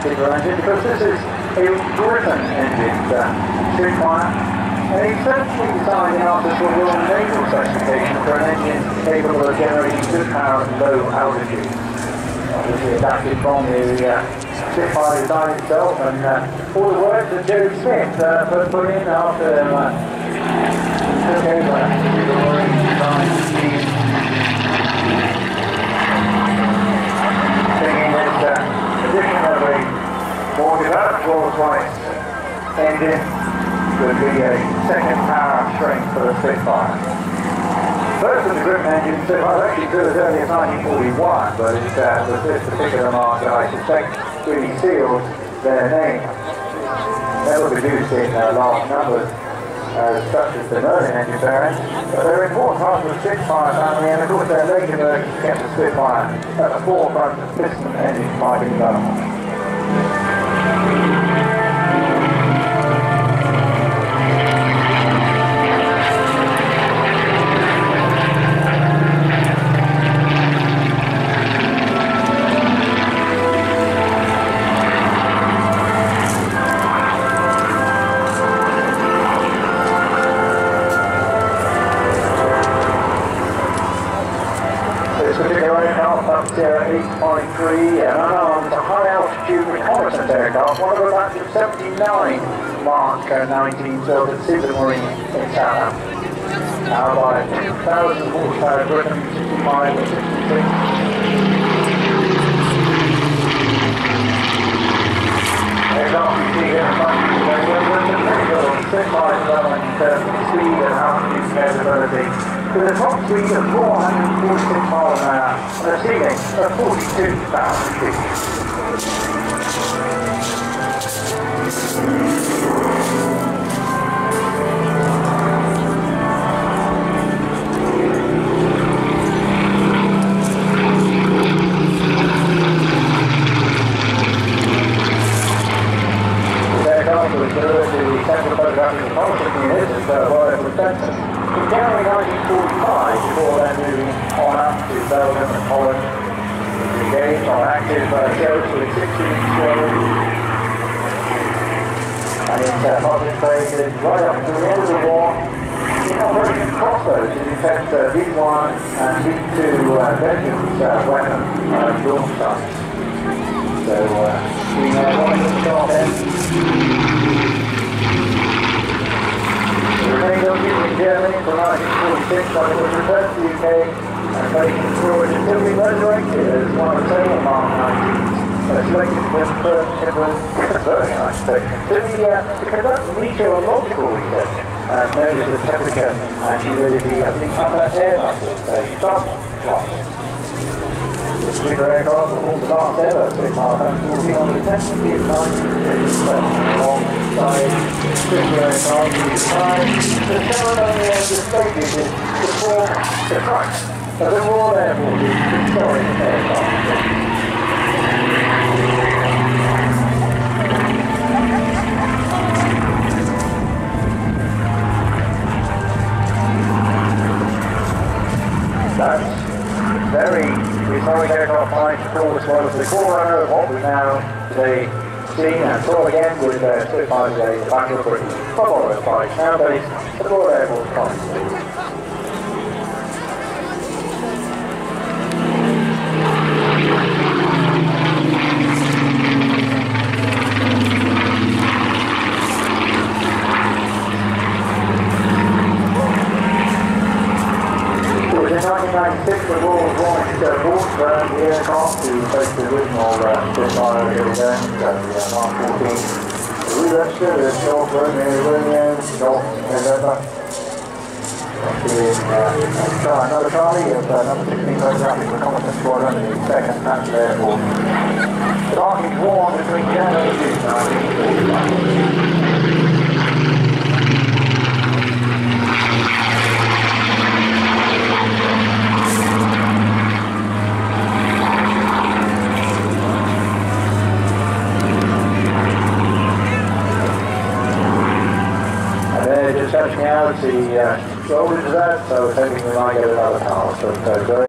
particular engine because this is a Griffon engine, uh, Spitfire. And he certainly designed after sort of Royal Naval specification for an engine capable of generating good power at low altitude. Obviously adapted from the uh, Spitfire design itself and uh, all the work that Joe Smith uh, put, in after uh, he took over the Royal design team thinking that uh, addition of a more developed Rolls-Royce engine would be a second power strength for the Spitfire. First of the Griffon engine, Spitfire actually grew as early as 1941, but it uh, was this particular mark that I suspect really sealed their name. Never produced in uh, large numbers uh, such as the Merlin engine variant, but they're important part of the Spitfire family, and of course their later versions the Spitfire at the forefront of piston engine fighting development. 8.3 and unarmed high altitude reconnaissance aircraft, one of about the 79 Mark uh, 19 built at Supermarine in South Powered by a 2,000 horsepower Griffon 65 or 66. speed and how to. With a top speed of 446 miles an hour and a ceiling of 42,000 feet. 45 before they're on up to Belgium and Holland. The gates are active uh, goes to the 16th show. And it's uh, concentrated right up to the end of the war, You know, where you in test uh, V1 and V2 uh, uh, weapon uh, launch sites. So uh, we know what to start then. We're going to go to from 1946 but it was returned to the UK and until we resurrected as one of the several Mark 19s. Selected with first ever, very nice, so, to, the, and the air masses, so stop. The Slinger aircraft the last ever Spitfire 114 on the intensity of 9 alongside Slinger aircraft in time. The ceremony as the to form the front of the Royal Air Force's historic aircraft. Flying to call as the forerunner of what we now today see and saw again with uh, Spitfire today, the Battle of Britain, followed by nowadays the Royal Air Force Commons. It was in 1996 the Rolls Royce uh, bought uh, the to take the original uh, uh, the uh, 14. We uh, try another of uh, number 16 photographic reconnaissance squadron in the 2nd Panzer Air Force. The Darkings warm between January and June 1945. Now is the uh, voltage of that, so thinking we might get another call. So, uh.